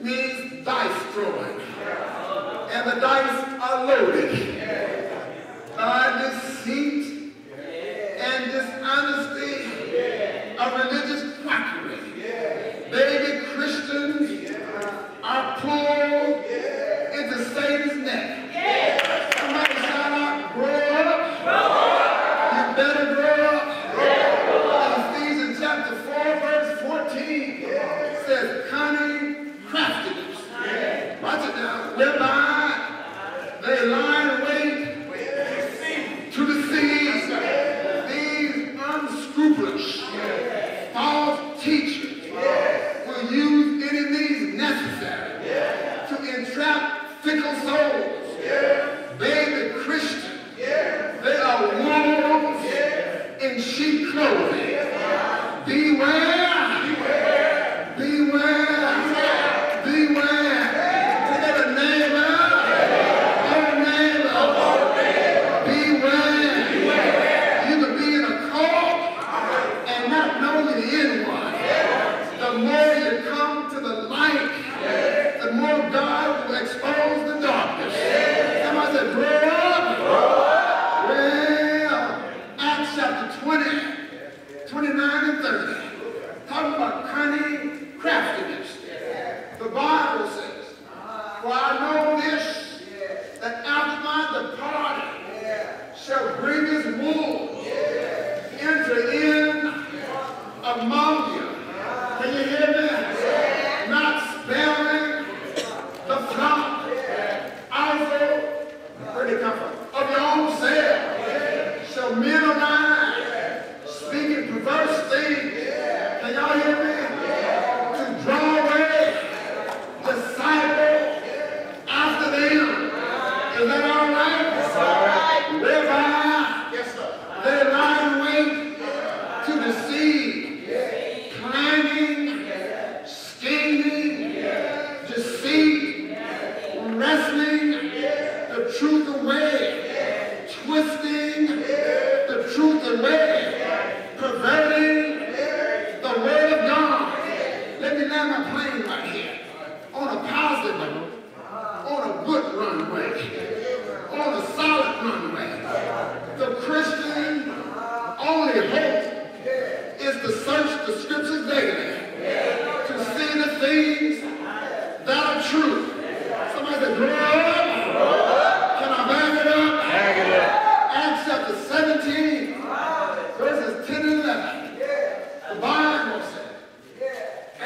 means dice throwing. And the dice are loaded. I just whereby they lie to deceive these unscrupulous false teachers will use any means necessary to entrap fickle souls, baby Christians. They are wolves in sheep clothing. shall bring his wounds enter in among you. Can you hear me? Not sparing the flock. Isaac, where did come from? Of your own self shall men of mine speak in perverse things. Can y'all hear me?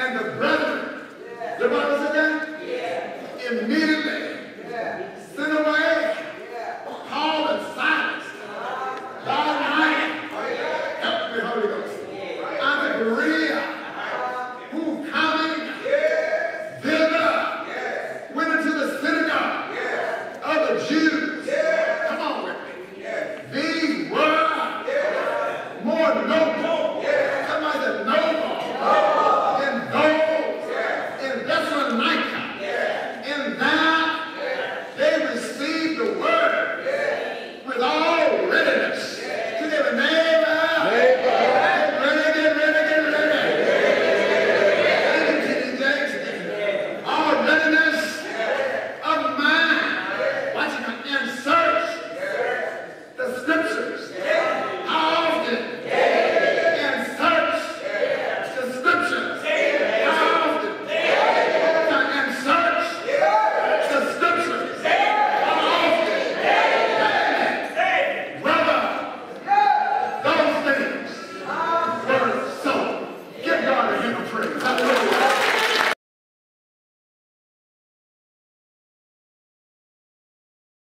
and the blood